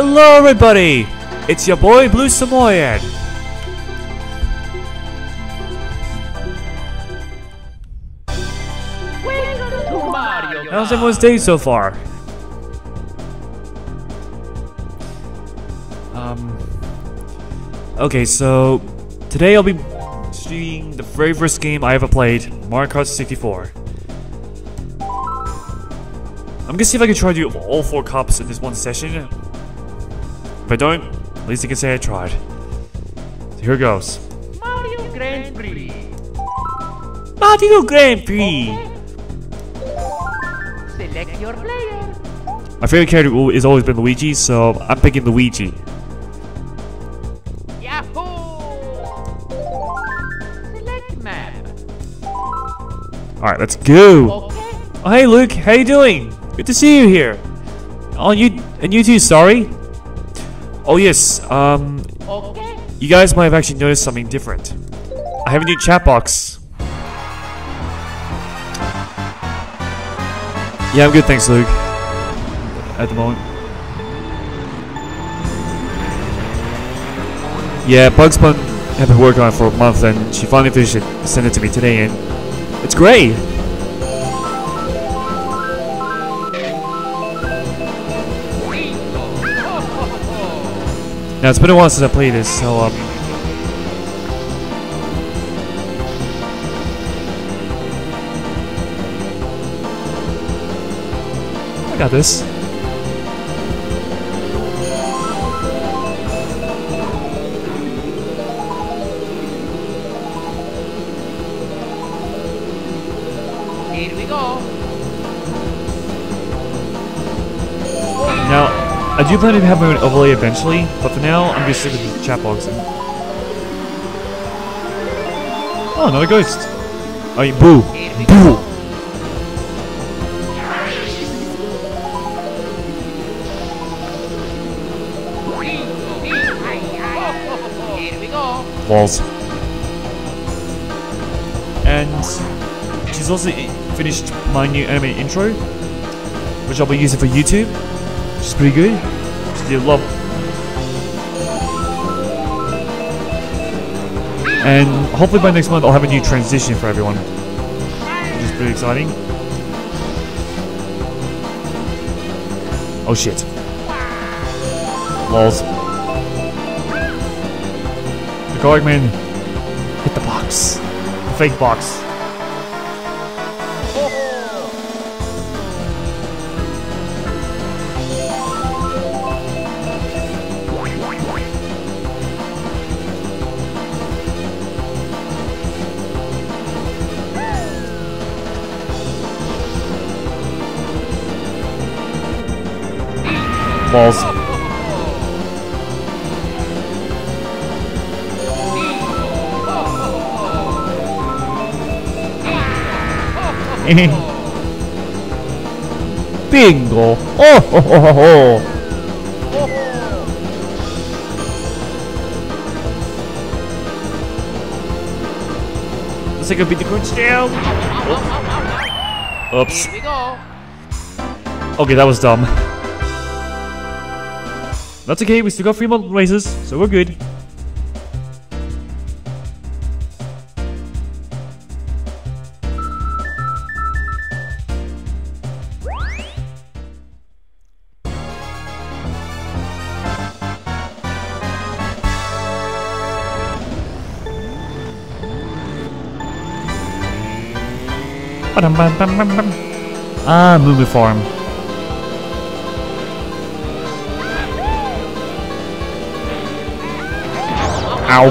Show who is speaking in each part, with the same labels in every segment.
Speaker 1: Hello, everybody! It's your boy Blue Samoyed. How's everyone's day so far? Um. Okay, so today I'll be streaming the very first game I ever played, Mario Kart 64. I'm gonna see if I can try to do all four cups in this one session. If I don't, at least I can say I tried. So here goes.
Speaker 2: Mario Grand Prix.
Speaker 1: Mario Grand Prix!
Speaker 2: Select your player.
Speaker 1: My favorite character has always been Luigi, so I'm picking Luigi.
Speaker 2: Yahoo! Select map.
Speaker 1: Alright, let's go!
Speaker 2: Okay.
Speaker 1: Oh, hey Luke, how you doing? Good to see you here. Oh, you and you too. Sorry. Oh yes. Um,
Speaker 2: Okay.
Speaker 1: you guys might have actually noticed something different. I have a new chat box. Yeah, I'm good, thanks, Luke. At the moment. Yeah, Bugs Bun have been working on it for a month, and she finally finished it. Sent it to me today, and it's great. Now it's been a while since I played this, so um. I got this. do plan to have my own overlay eventually, but for now, I'm just sticking with chat boxing. Oh, another ghost. Oh, you boo. Boo! Walls. And she's also finished my new anime intro, which I'll be using for YouTube, which is pretty good. Love. And hopefully by next month I'll have a new transition for everyone, which is pretty exciting. Oh shit. Lols. The garlic man hit the box. The fake box. Balls. Bingo! Oh ho ho ho ho! Looks like I beat the crunch down. Oops. Okay, that was dumb. That's okay, we still got three more races, so we're good. Ah, Moo Farm. Ow.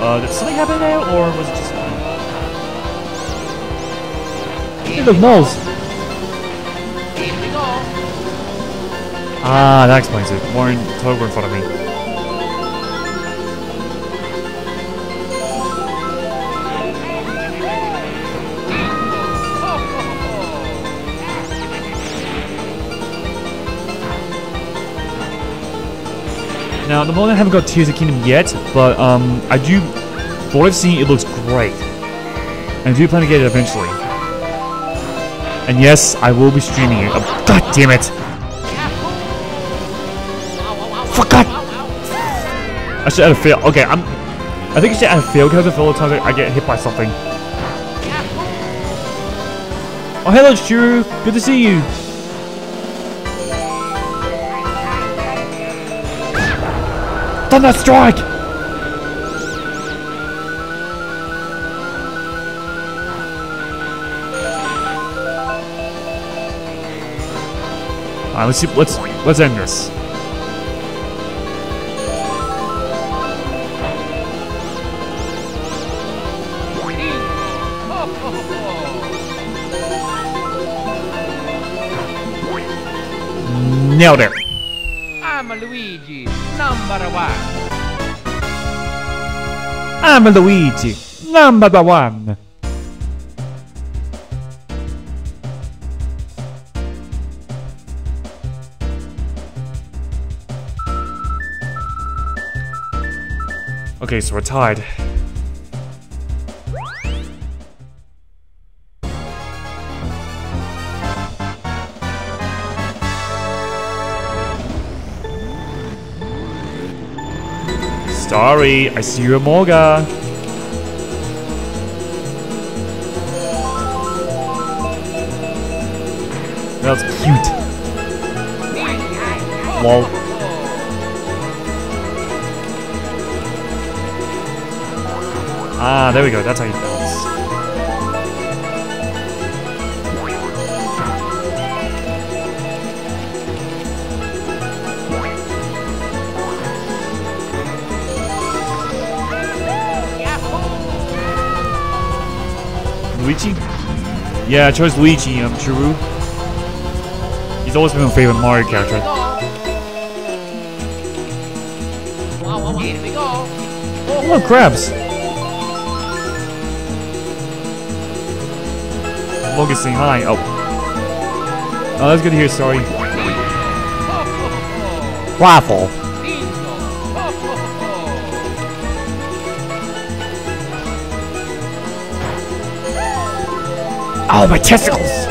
Speaker 1: Uh, did something happen there, or was it just... Hey, look, moles!
Speaker 2: Here we.
Speaker 1: Ah, that explains it. Warren Toad were in front of me. Now, at the moment I haven't got Tears of Kingdom yet, but um, I do, what I've seen, it looks great. And I do plan to get it eventually. And yes, I will be streaming it. Oh, God damn it! Fuck God! I should add a fail. Okay, I'm. I think I should add a fail because the times I I get hit by something. Oh, hello, Shuru. Good to see you. Thunder strike! Alright, let's see. Let's let's end this. Nailed it.
Speaker 2: I'm Luigi, number one.
Speaker 1: I'm Luigi, number one. Okay, so we're tied. Sorry, I see you, Morga. That's cute. Lol. Ah, there we go. That's how you balance. Luigi? Yeah, I chose Luigi, um, I'm Chiru. He's always been my favorite Mario character. Oh, crabs! Logan's saying hi. Oh. Oh, that's good to hear, sorry.
Speaker 3: Waffle. Oh, my testicles!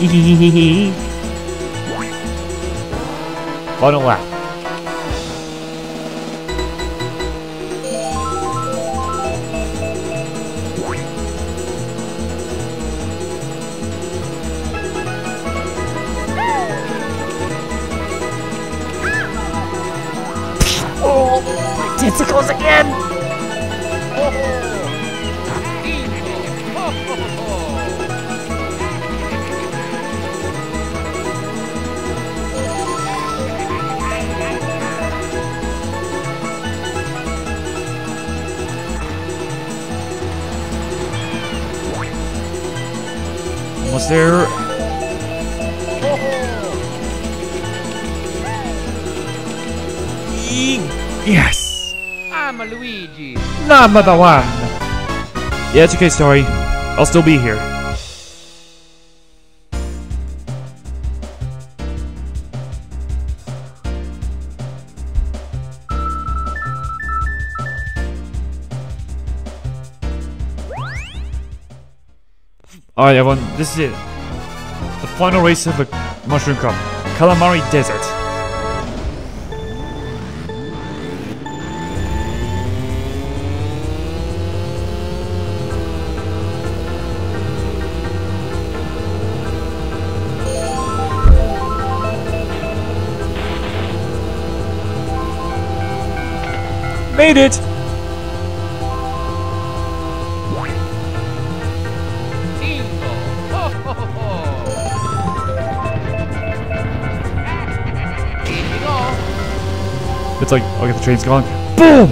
Speaker 3: Hehehehe. Lap.
Speaker 1: Number one! Yeah, it's okay, Story. I'll still be here. Alright, everyone, this is it. The final race of the Mushroom Cup Kalimari Desert. Made it! It's like, oh, okay, the train's gone. Boom!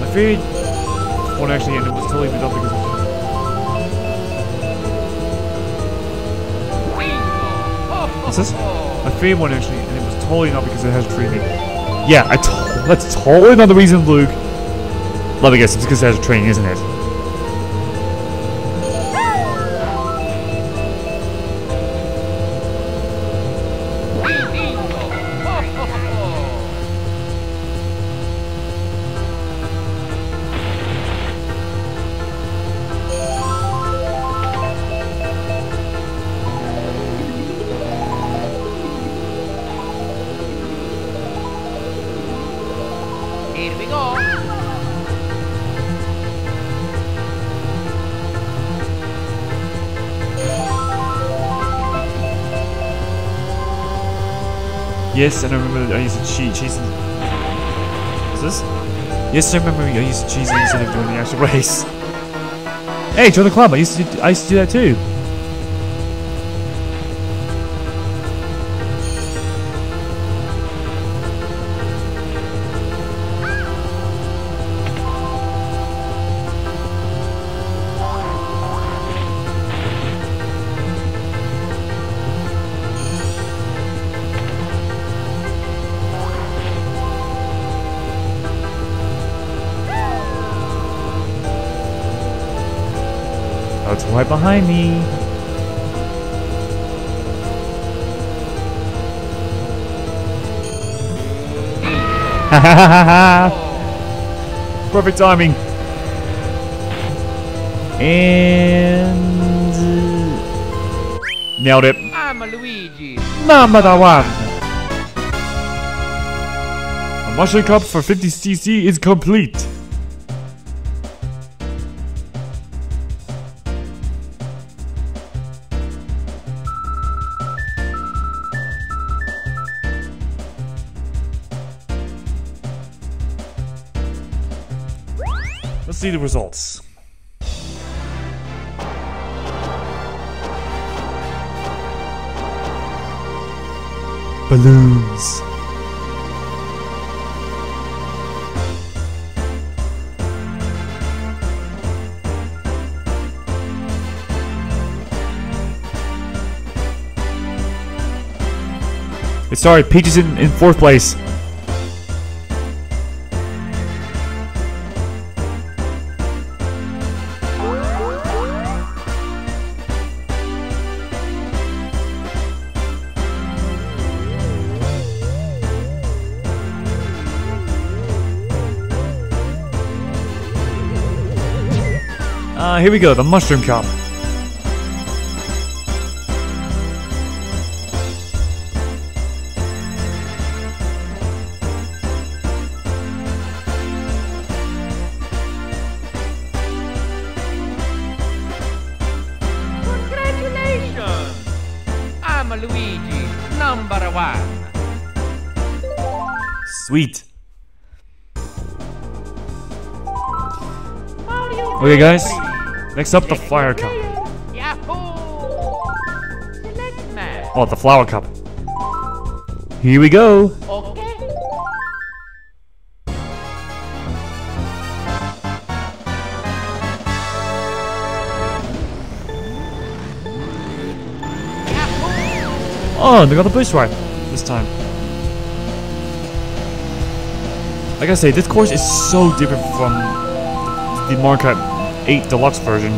Speaker 1: My favorite favorite one actually, and it was totally not because it has training. Yeah, that's totally not the reason, Luke. Let me guess, it's because it has training, isn't it? Yes, and I remember I used to cheat. Cheese. Is this? Yes, I remember I used to cheese instead of doing the actual race. Hey, join the club. I used to. I used to do that too. Right behind me. Perfect timing. And nailed it.
Speaker 2: I'm Luigi.
Speaker 1: Number one. A mushroom cup for 50cc is complete. Sorry, Peach is in, in fourth place. Uh, here we go, the Mushroom Cup. Okay, guys. Next up, the Fire Cup.
Speaker 2: Yahoo! Select match.
Speaker 1: Oh, the Flower Cup. Here we go. Oh, they got the boost ride this time. Like I say, this course is so different from the, the Mario 8 Deluxe version.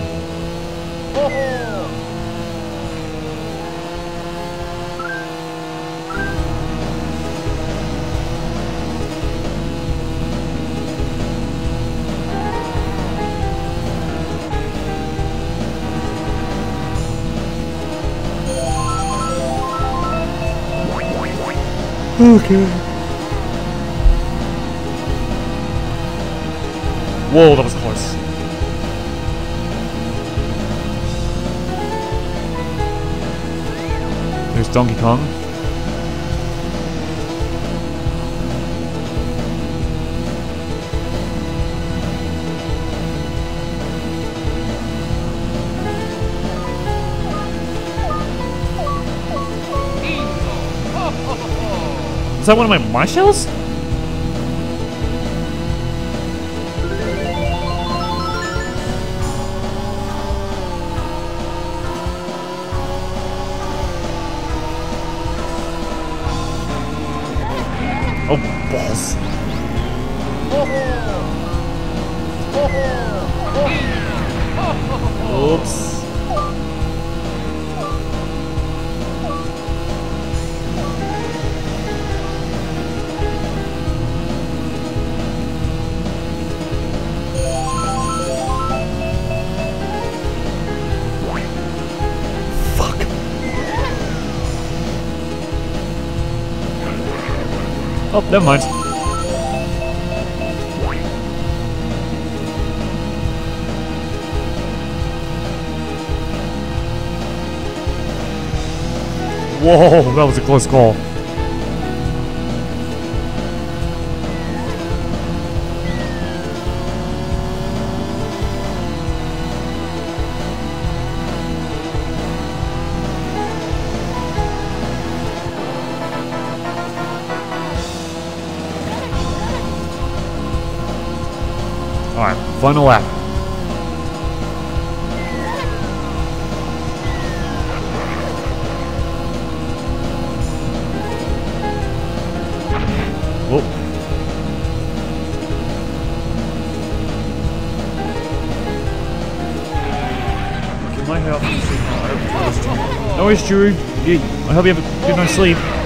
Speaker 1: Okay. Whoa, that was close. Donkey Kong. Is that one of my Marshalls? Oh, never mind. Whoa, that was a close call. Final lap. Whoa. My help? No worries, Drew. I hope you have a good night's sleep.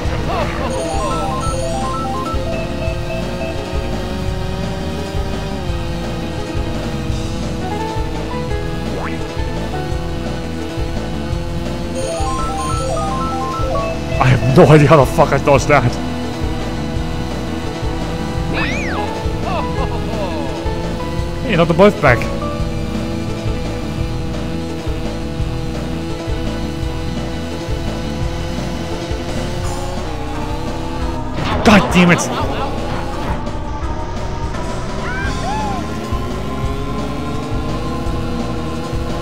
Speaker 1: No idea how the fuck I dodged that. Hey, not the both back. God damn it!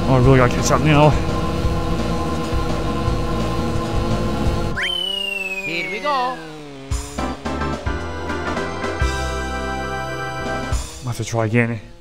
Speaker 1: Oh, I really gotta catch up now. To try again.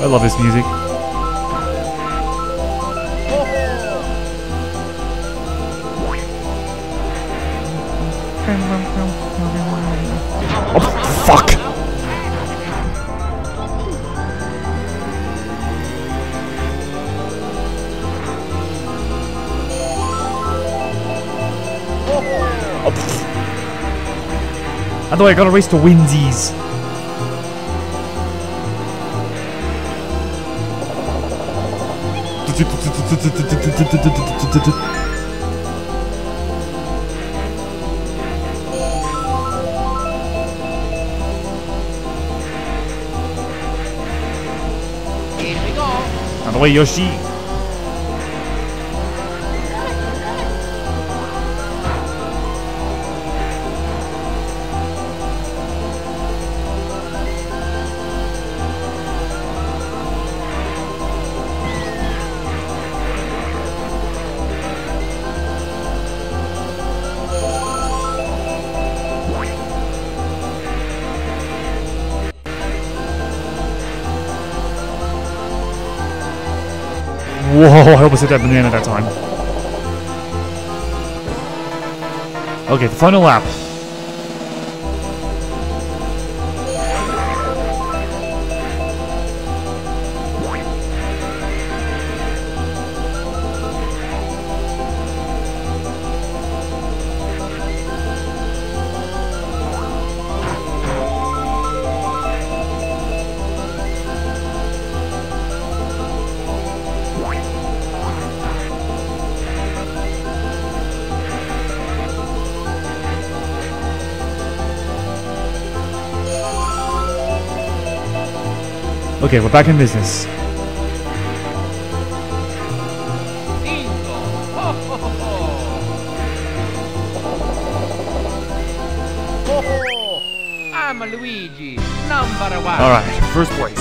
Speaker 1: I love this music. I thought I gotta race to Winsies.
Speaker 2: Here we go.
Speaker 1: Out of the way, Yoshi. Whoa, I almost hit that banana that time. Okay, the final lap. Okay, we're back in business.
Speaker 2: I'm Luigi, number one.
Speaker 1: Alright, first place.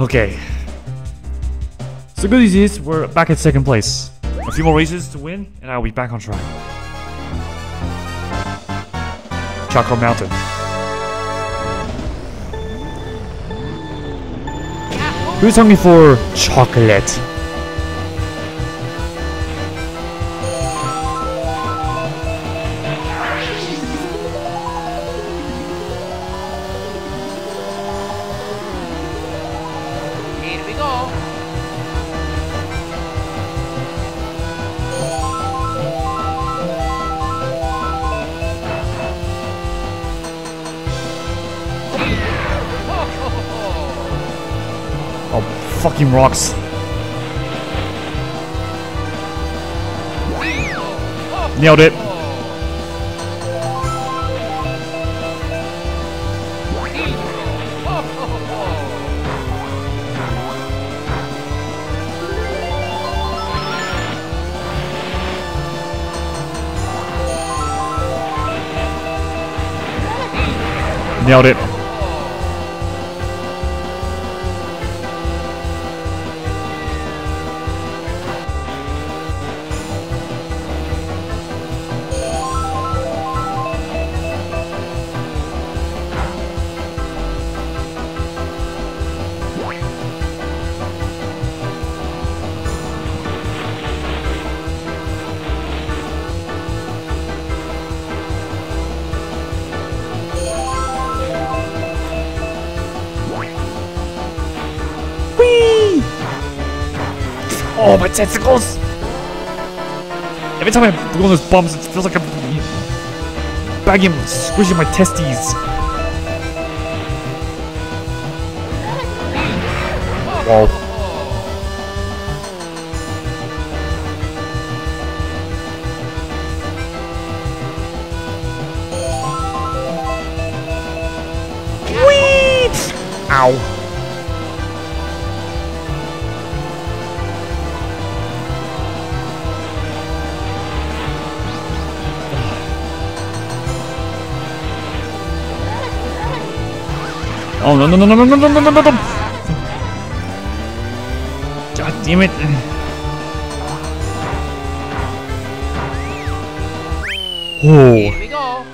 Speaker 1: Okay. So good news is we're back at second place. A few more races to win, and I'll be back on track. Choco Mountain. Who's hungry for chocolate? Fucking rocks. Nailed it. Nailed it.
Speaker 3: Testicles!
Speaker 1: Every time I on those bumps, it feels like I'm bagging, squishing my testes. Whoa. Oh no no no no no no no no no! God damn it! Oh,
Speaker 2: Here we go.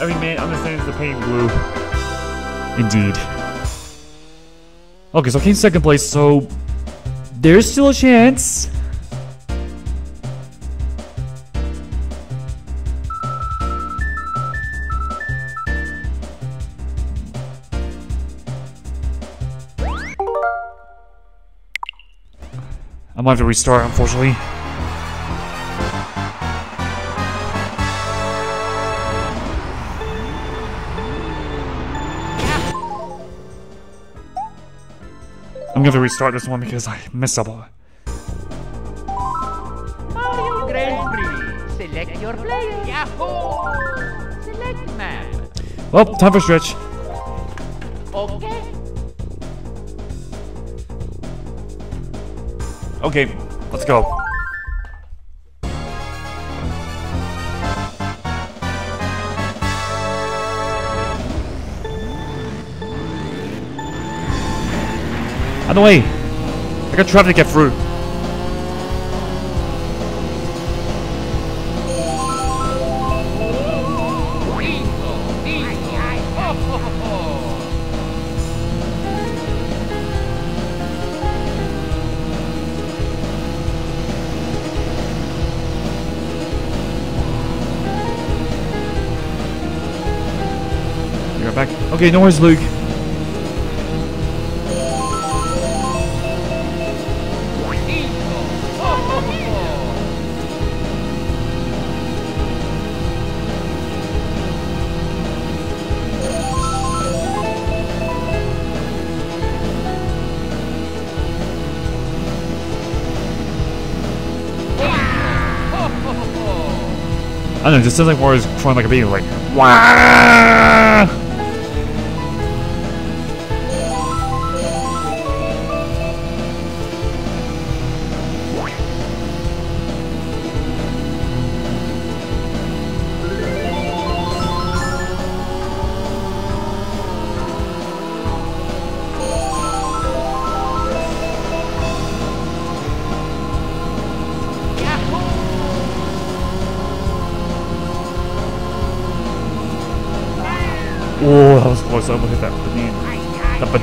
Speaker 1: every man understands the pain. Woo. Indeed. Okay, so I came second place, so there's still a chance. Have to restart, unfortunately. I'm gonna have to restart this one because I messed up.
Speaker 2: Mario Grand Prix. Select your player. Yahoo! Select map.
Speaker 1: Well, time for stretch.
Speaker 2: Okay.
Speaker 1: Okay, let's go. Out of the way! I got traffic to get through. fucking Luke. I don't know, it just sounds like Wario's crying like a baby, like, Wah!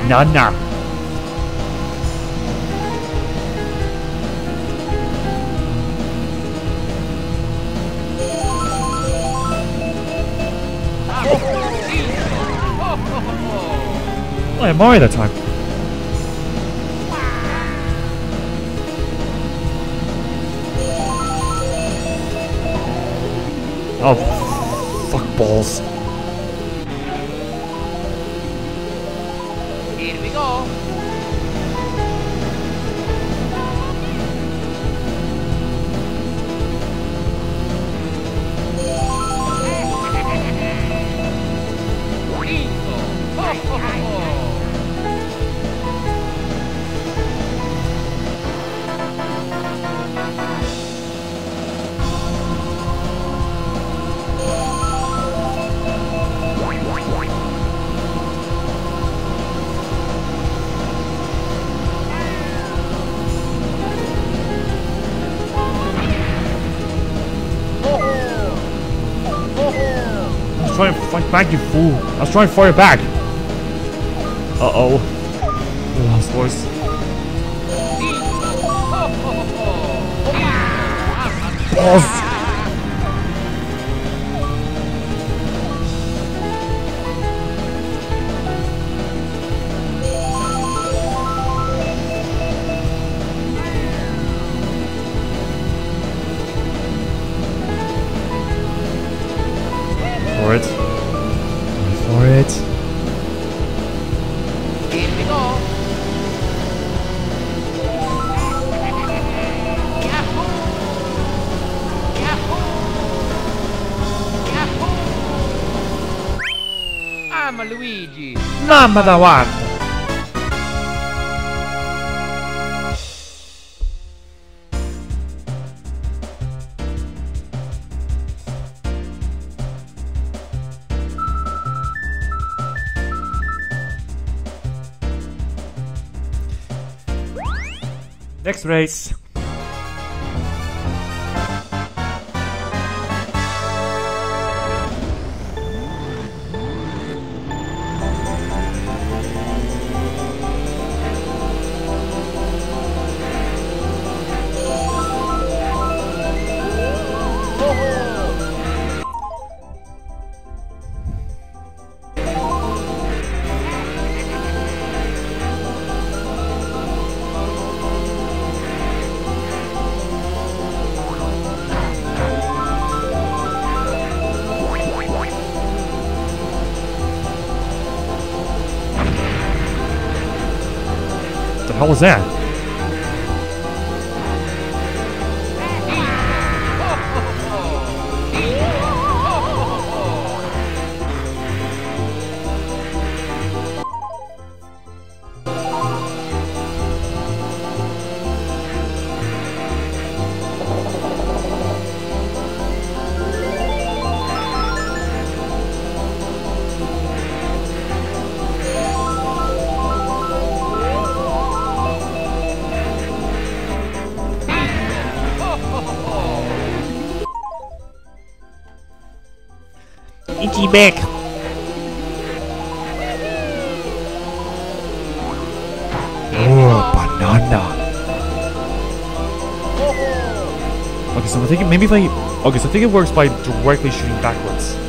Speaker 1: Nana. I am I that time? Oh, fuck balls. Back, you fool. I was trying to fire back. Uh oh. I lost voice. Balls.
Speaker 3: Number one.
Speaker 1: Next race. Was that?
Speaker 3: Back. Oh, banana.
Speaker 1: Okay, so I think maybe if I. Okay, so I think it works by directly shooting backwards.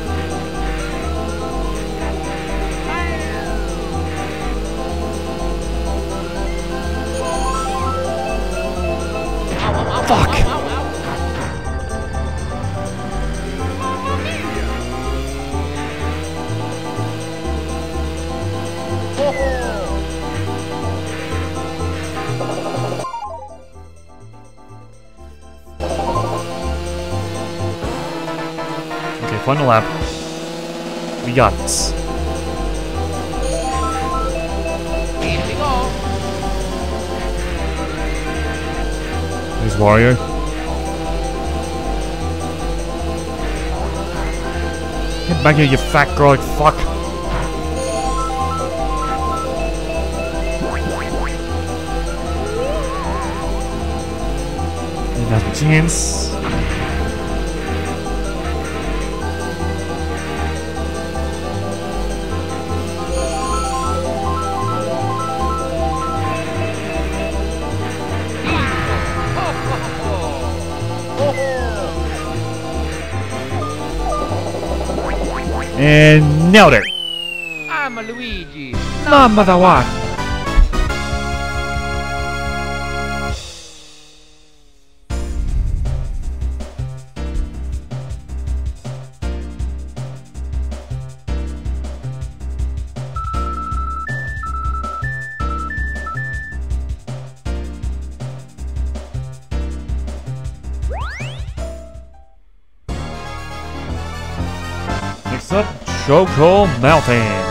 Speaker 1: Final lap. We got this. There's Wario. Get back here, you fat garlic fuck. And that's my chance. And nailed it.
Speaker 2: I'm Luigi.
Speaker 3: Number one.
Speaker 1: Next up, Choco Mountain.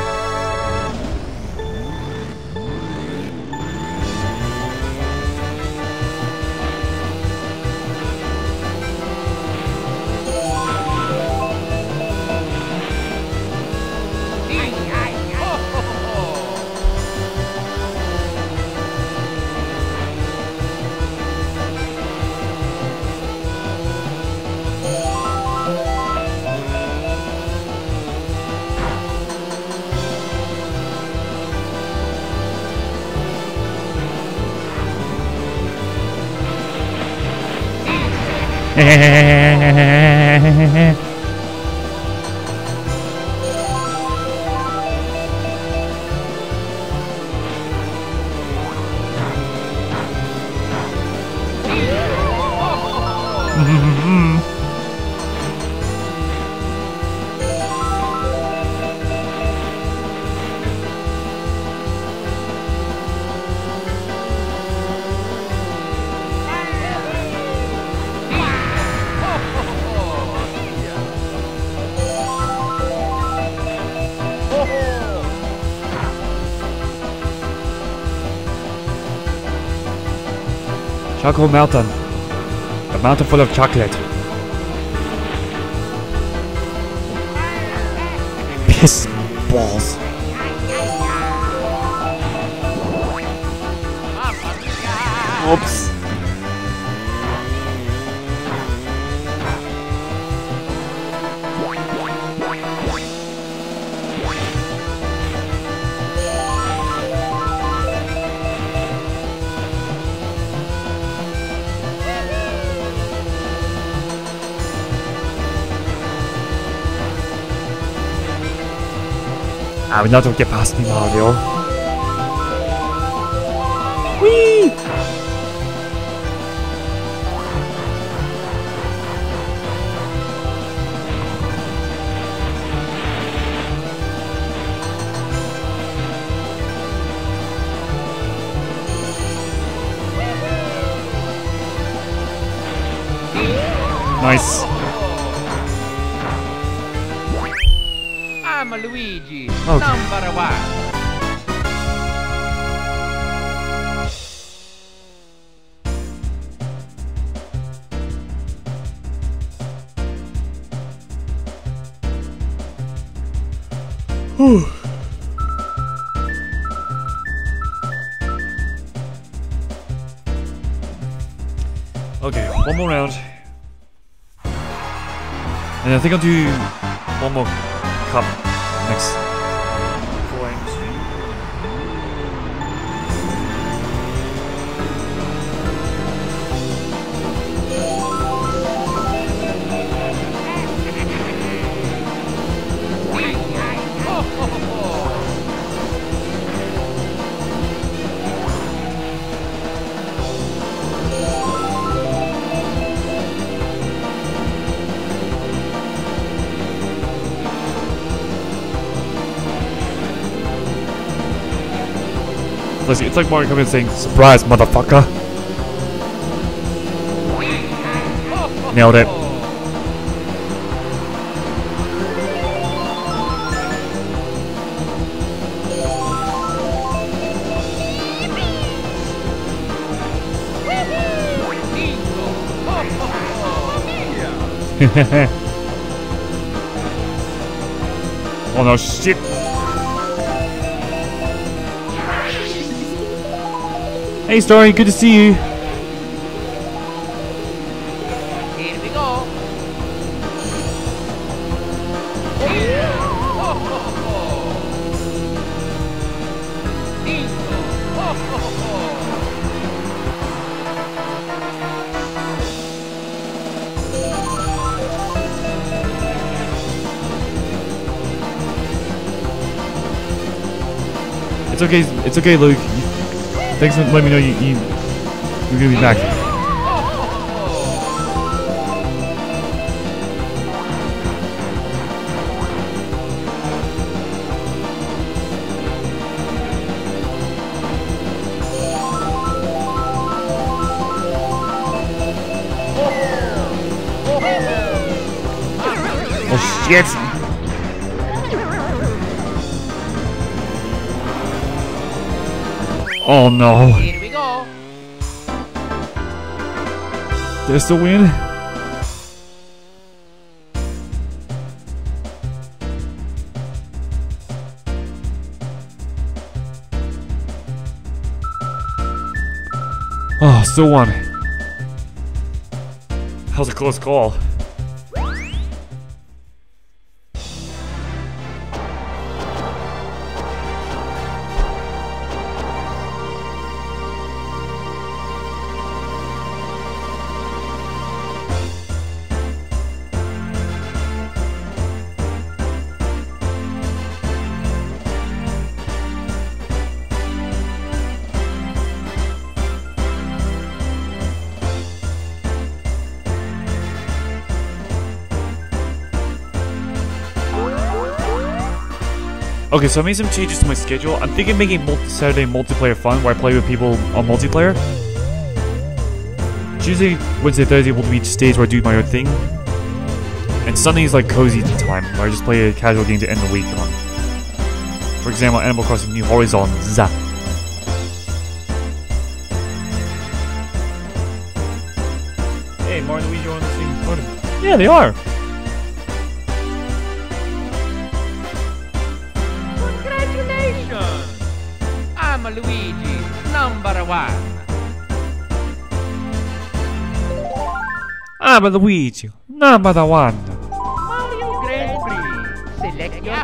Speaker 1: Chocolate mountain. A mountain full of chocolate. Piss balls. Whoops. Ah, we not get past Mario. Whee! Nice.
Speaker 2: I'm Luigi,
Speaker 1: Okay.
Speaker 2: number one.
Speaker 1: Okay, one more round. And I think I'll do one more cup next. It's like Mario coming and saying, Surprise, motherfucker! Nailed it. oh no, shit! Hey, Story, good to see you.
Speaker 2: Here we go.
Speaker 1: It's okay, it's okay, Luke. Thanks for letting me know you, you you're gonna be back. Oh shit! Oh no.
Speaker 2: Here we go.
Speaker 1: I still win? Oh, still one. That was a close call. Okay, so I made some changes to my schedule. I'm thinking making multi Saturday multiplayer fun where I play with people on multiplayer. Tuesday, Wednesday, Thursday will be days where I do my own thing. And Sunday is like cozy time, where I just play a casual game to end the week on. For example, Animal Crossing New Horizons. Hey, Mario Luigi are
Speaker 2: on the same button. Yeah, they are.
Speaker 1: I'm Luigi, number one.
Speaker 2: Mario Grand Prix. Select your.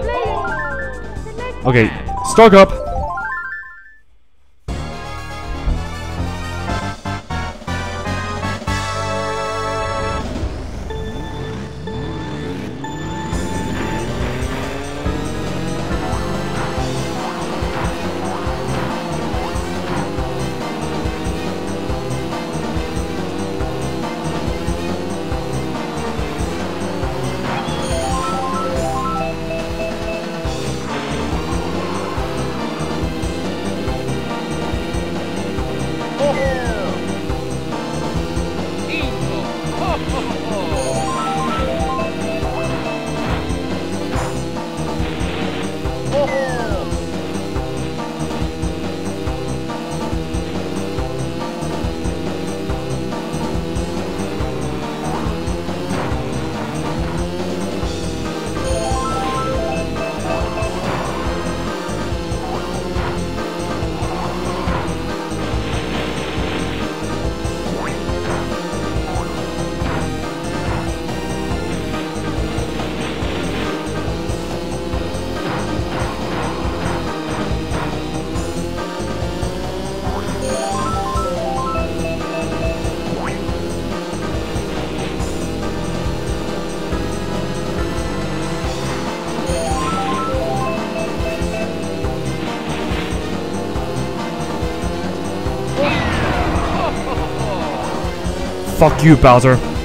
Speaker 2: Select
Speaker 1: Okay,
Speaker 2: man.
Speaker 1: stock up. Fuck you, Bowser.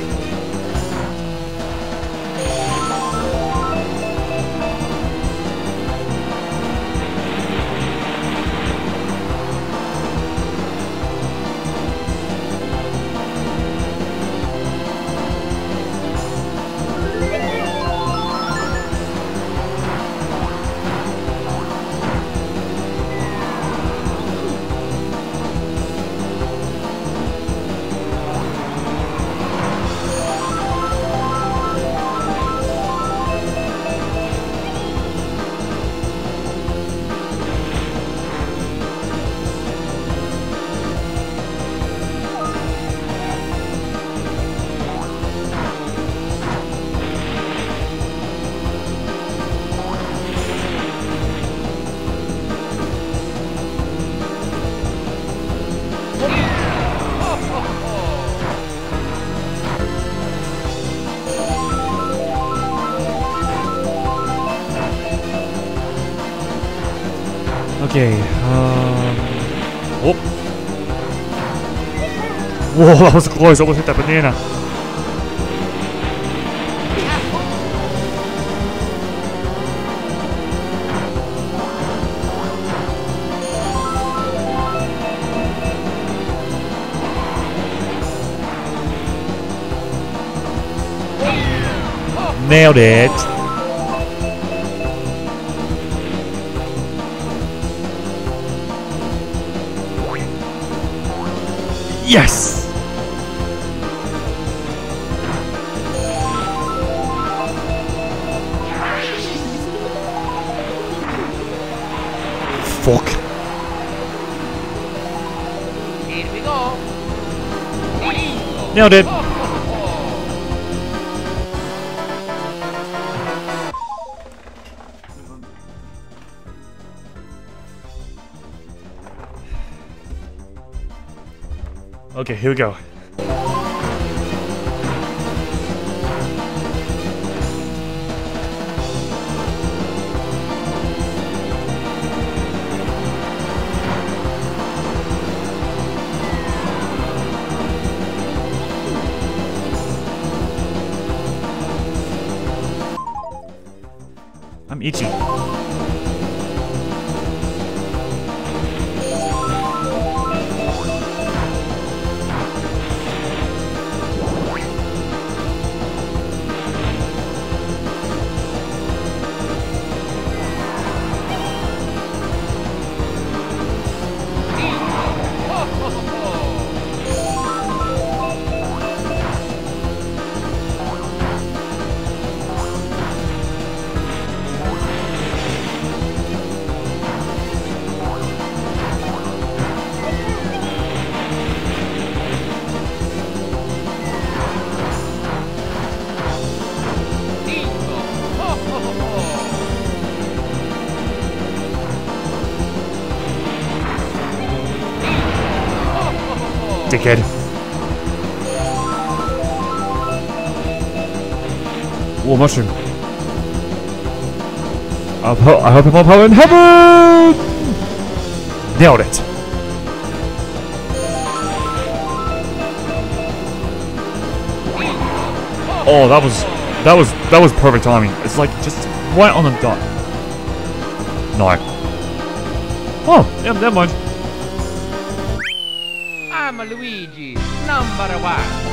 Speaker 1: I almost hit that banana. Nailed it. Yes! Okay, here we go. I hope, I hope I'm up in heaven! Nailed it. Oh, that was, that was, that was perfect timing. It's like just right on the dot. No. Oh, yeah, never mind.
Speaker 2: I'm Luigi, number one.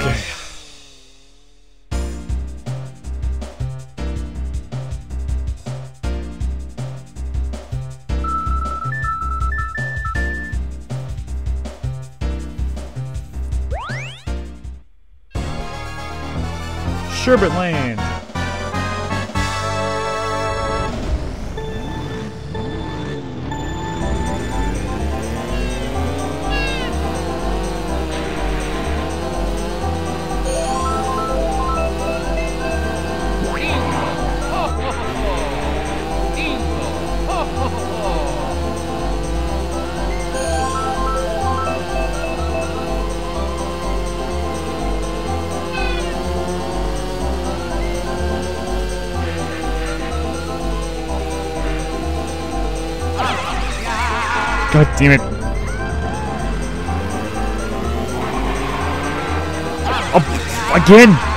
Speaker 1: Okay. Sherbet Land. God damn it. Oh, again!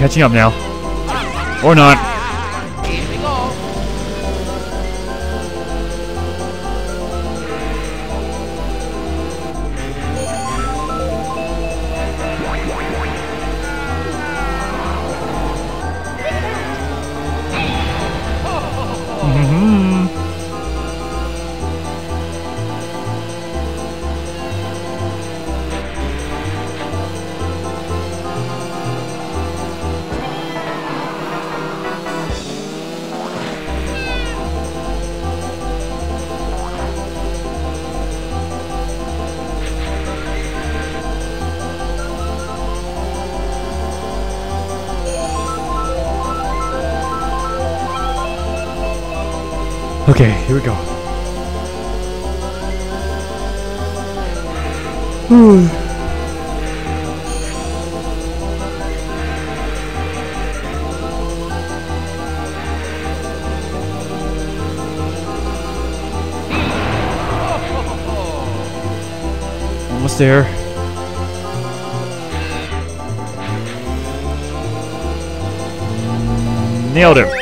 Speaker 1: Catching up now. Or not. Okay, here we go. Hmm. Almost there. Nailed him.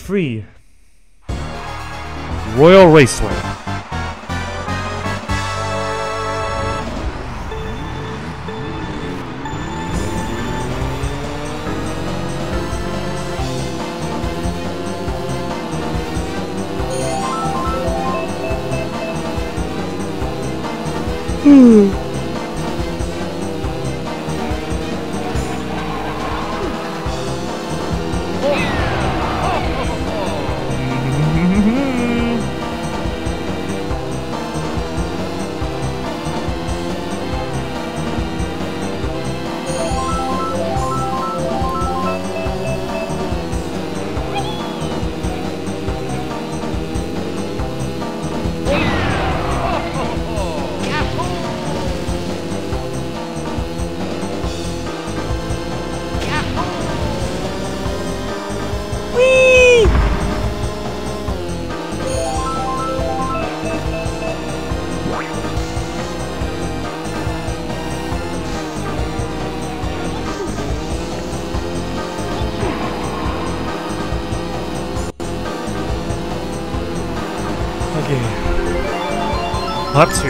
Speaker 1: Three. Royal Raceway. up to.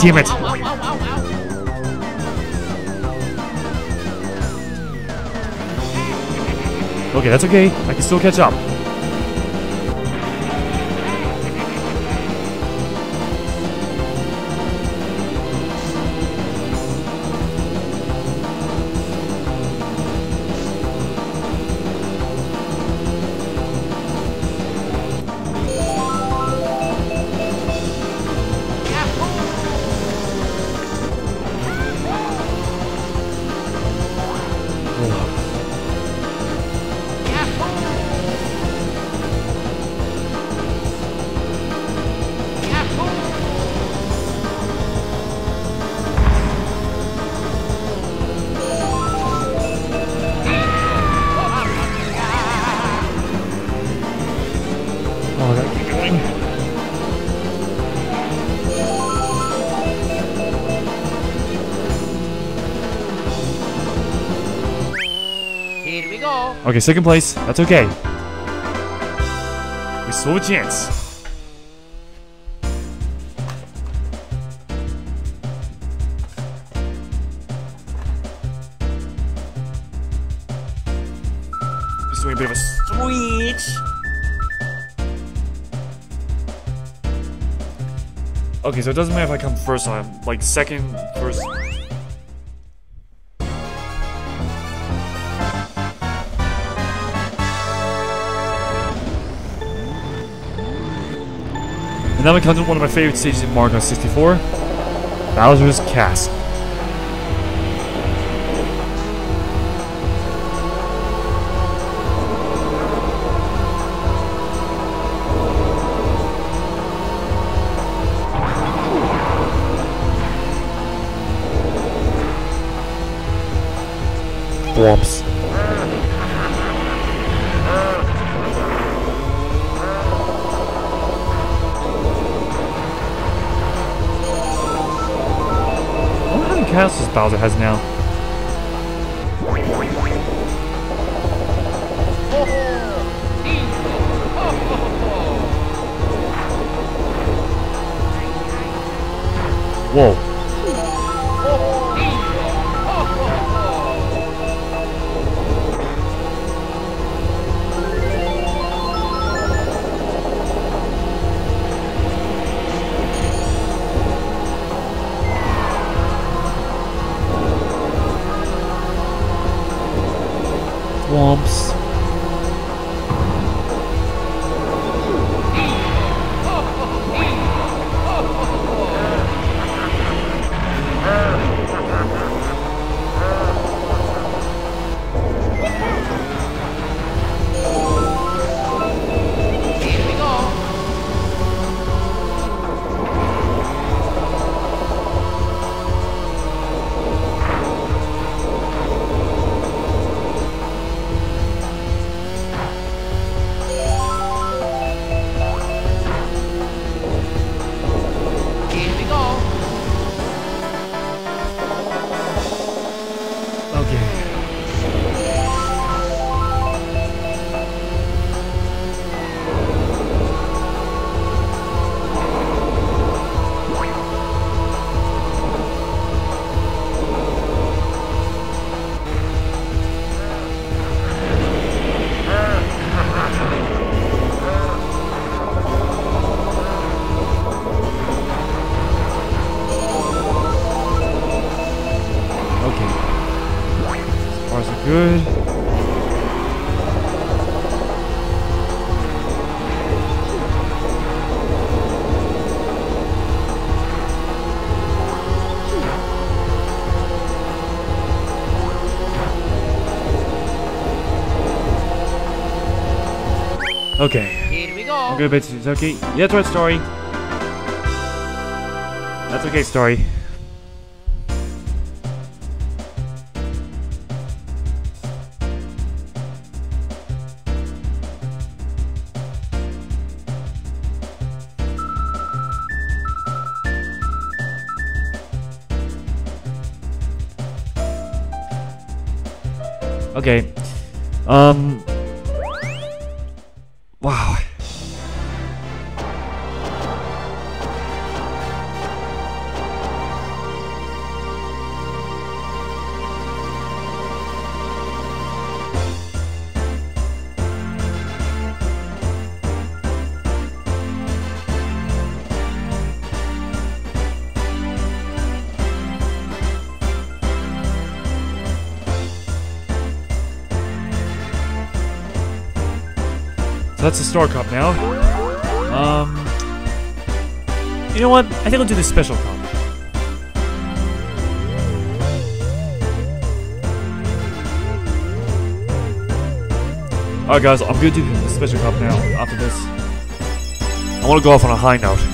Speaker 1: Damn it! Okay, that's okay. I can still catch up. Okay, second place. That's okay. We have a chance. Just doing a bit of a switch. Okay, so it doesn't matter if I come first I'm like second, first. And then we come to one of my favorite stages in Mario Kart 64, Bowser's Castle. Whoops. Castles Bowser has now. Whoa. Okay.
Speaker 2: Here we go.
Speaker 1: I'm gonna bet it's okay. Yeah, that's right, story. That's okay, story. Okay. Um. Star Cup now. Um, you know what? I think I'll do the Special Cup. Alright guys, I'm gonna do the Special Cup now after this. I wanna go off on a high note.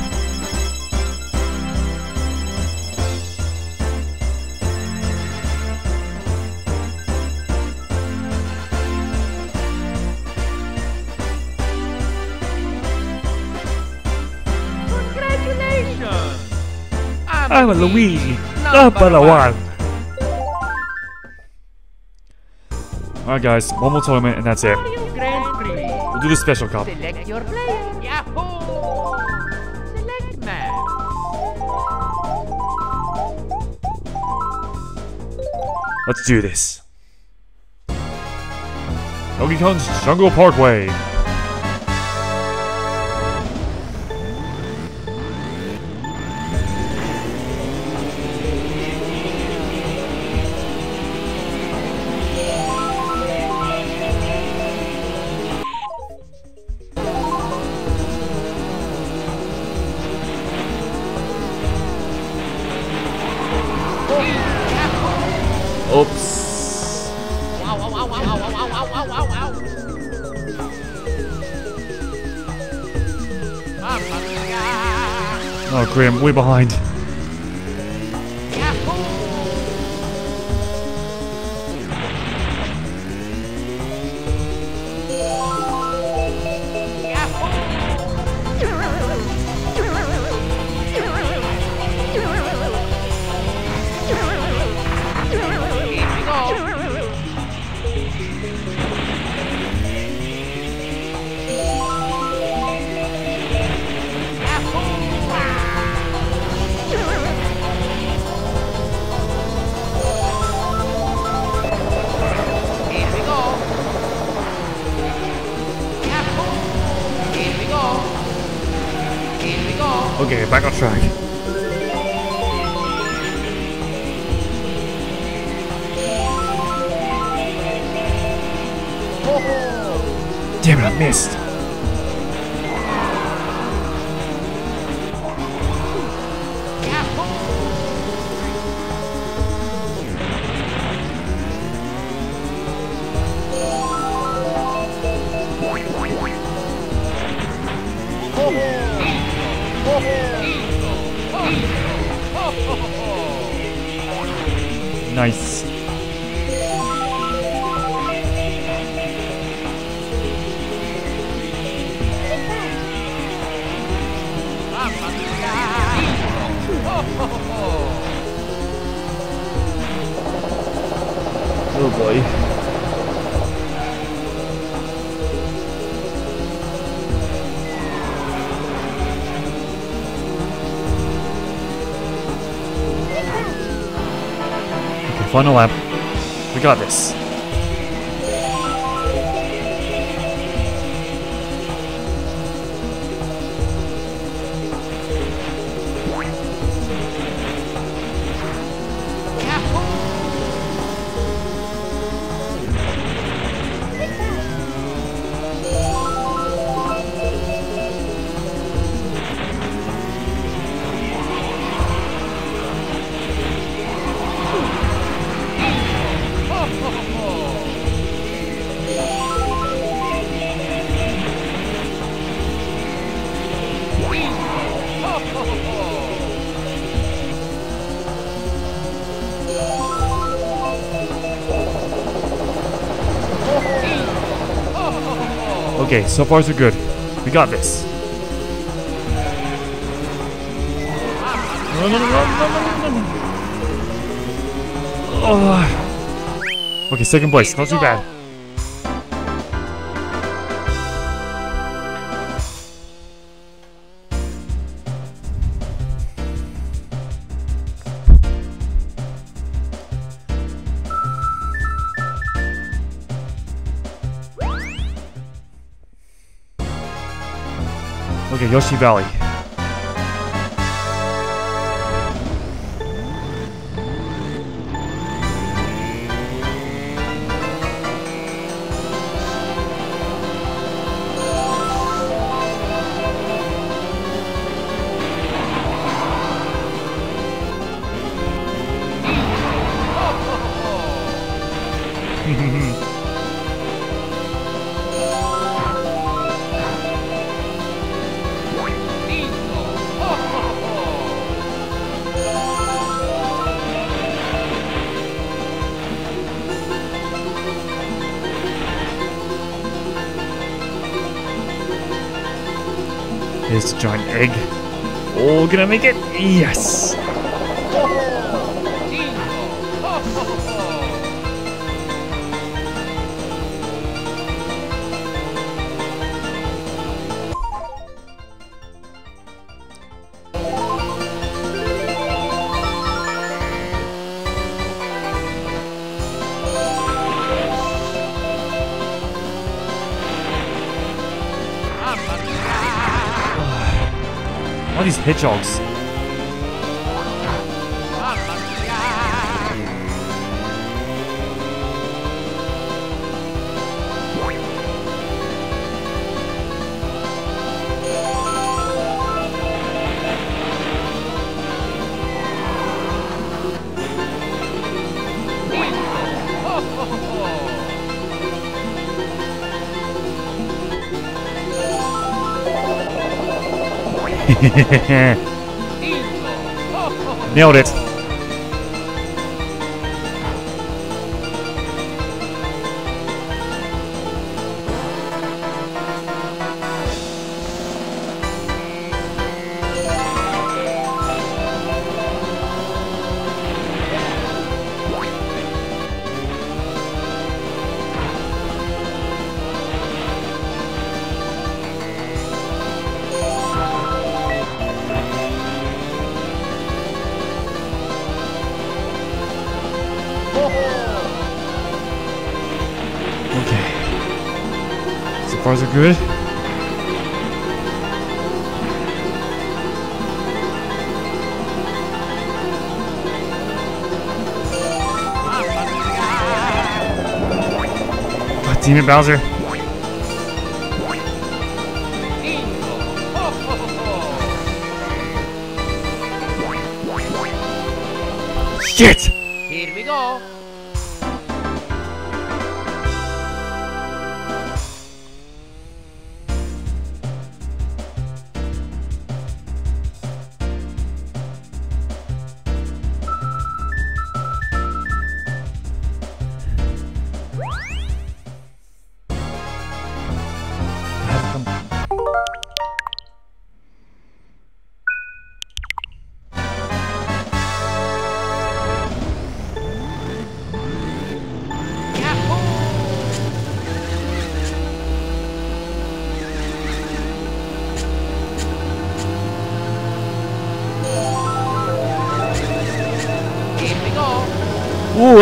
Speaker 2: I'm,
Speaker 1: Luigi,
Speaker 2: number one.
Speaker 1: one. Alright guys, one more tournament and that's it.
Speaker 2: Mario Grand Prix.
Speaker 1: We'll do the Special Cup.
Speaker 2: Select your player. Yahoo! Select man.
Speaker 1: Let's do this. Donkey Kong's Jungle Parkway. Grim, we're behind. Final lap. Okay, so far so good. We got this. Oh. Okay, second place. Not too bad. Valley. Egg. Oh, gonna make it? Yes! These hedgehogs. Nailed it. Bowser. Shit!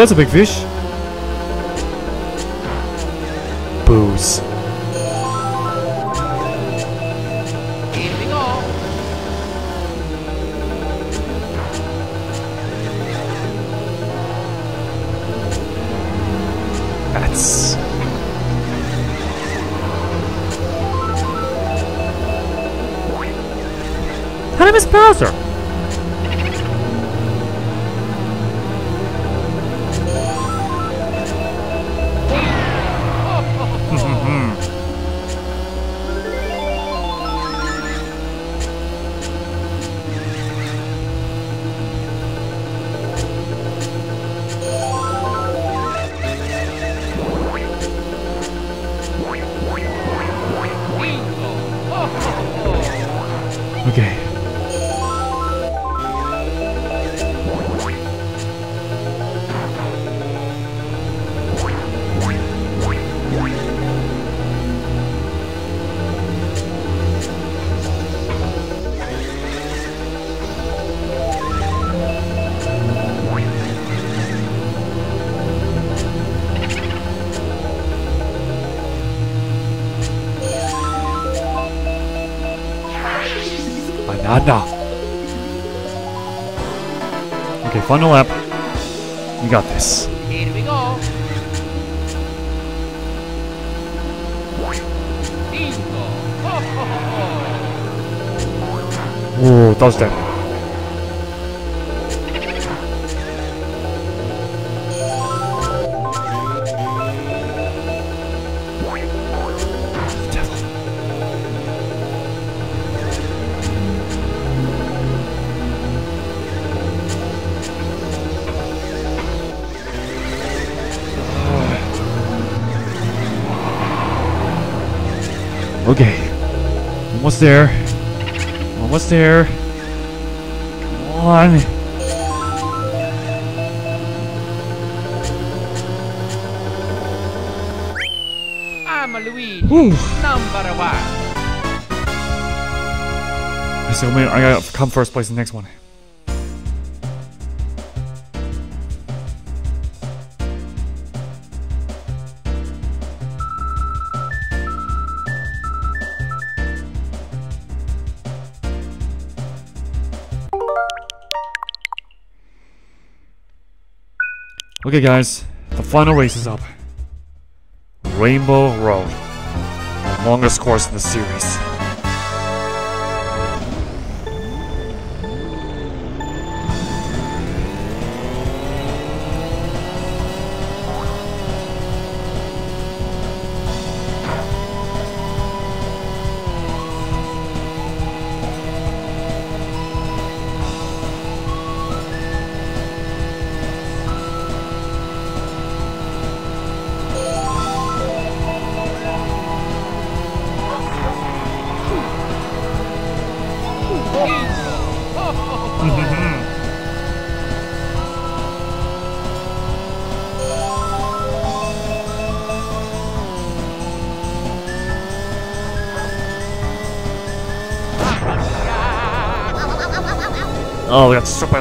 Speaker 1: That's a big fish. There. Come on.
Speaker 2: I'm a
Speaker 1: Luigi,
Speaker 2: number one.
Speaker 1: So I I gotta come first place in the next one. Okay, guys, the final race is up. Rainbow Road, longest course in the series.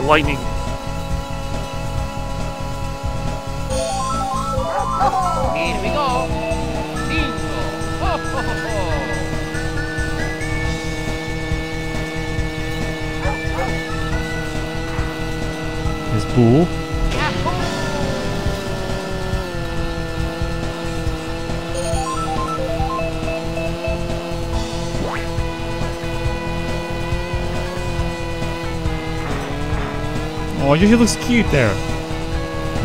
Speaker 1: Lightning. He looks cute there.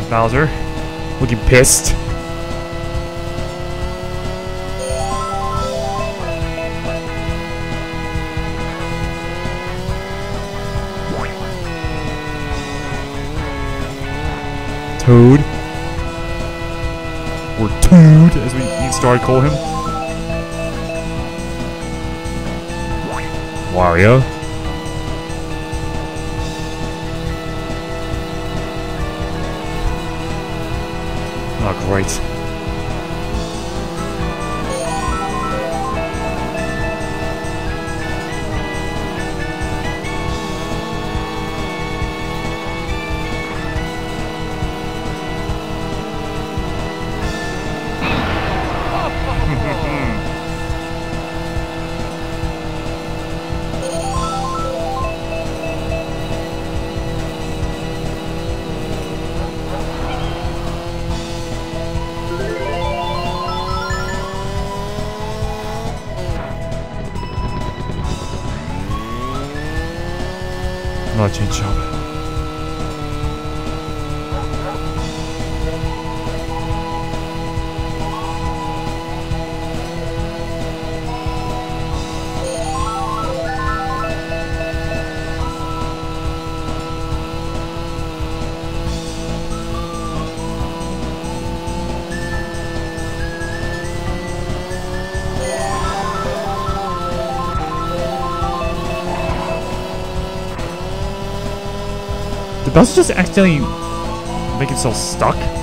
Speaker 1: Bowser. Looking pissed. Toad. Or Toad, as we started call him. Wario. Did Bowser just accidentally make himself stuck?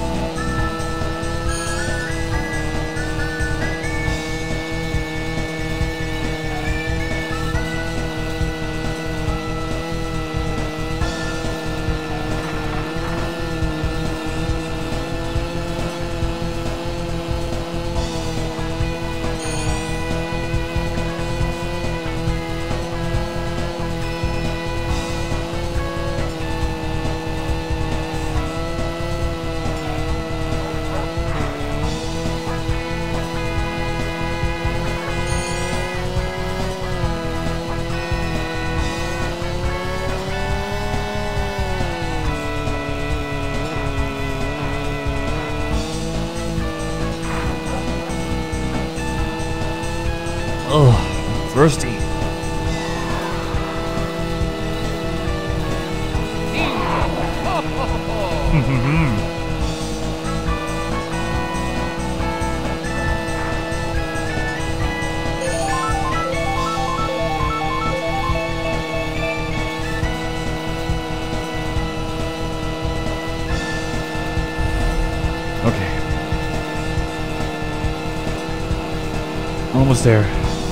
Speaker 1: There.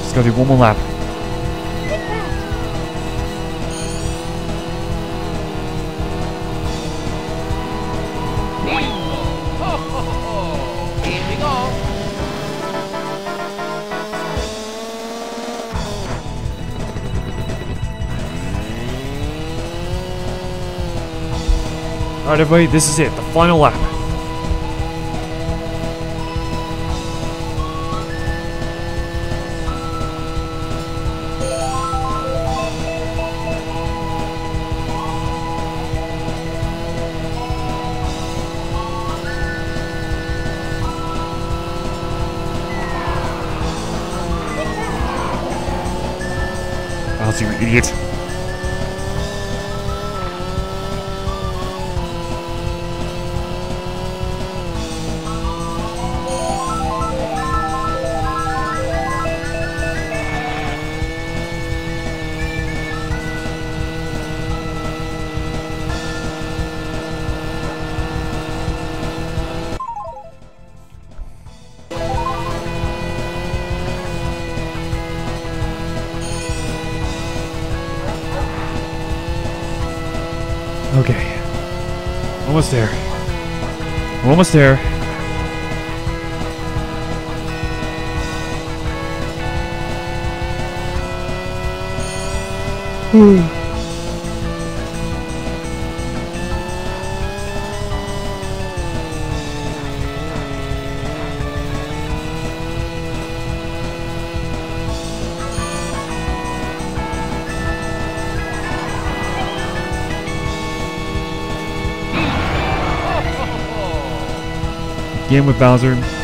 Speaker 1: Just gotta do one more lap. Alright, everybody, this is it. The final lap. You idiot. Almost there. Hmm. Game with Bowser.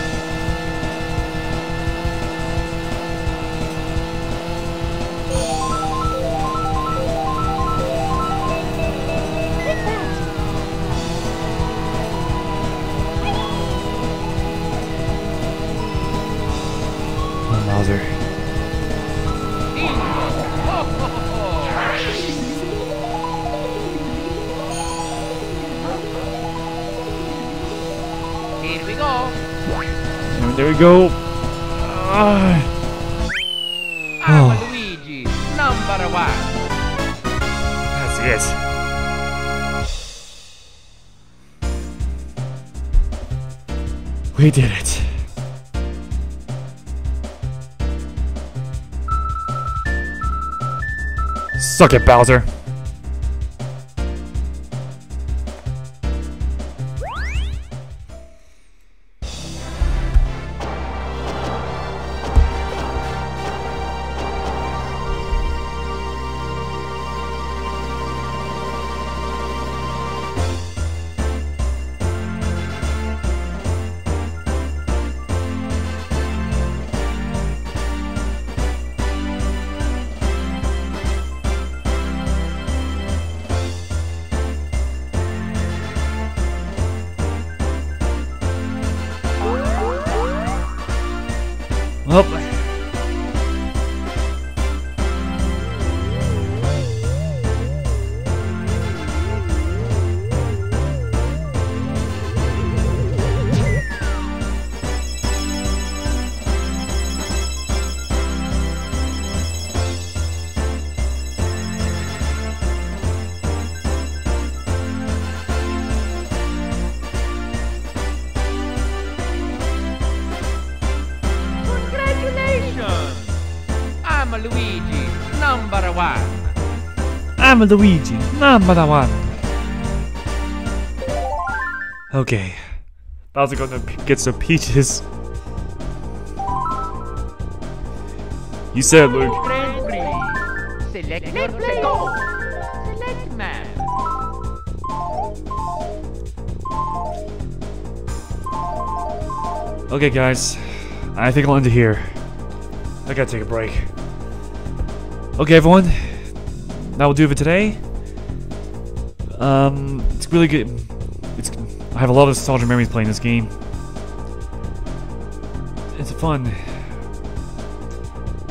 Speaker 2: We
Speaker 1: did it. Suck it, Bowser.
Speaker 2: I'm Luigi, number one.
Speaker 1: Okay. Bowser gonna get some peaches. You said, Luke.
Speaker 2: Select. Select map.
Speaker 1: Okay, guys. I think I'll end it here. I gotta take a break. Okay, everyone. That will do it for today. Um, it's really good. It's I have a lot of nostalgic memories playing this game. It's fun.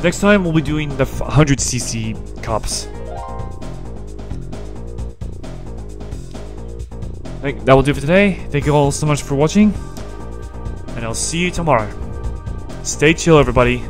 Speaker 1: Next time we'll be doing the 100cc cups. That will do for today. Thank you all so much for watching. And I'll see you tomorrow. Stay chill, everybody.